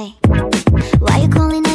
Hey, why you calling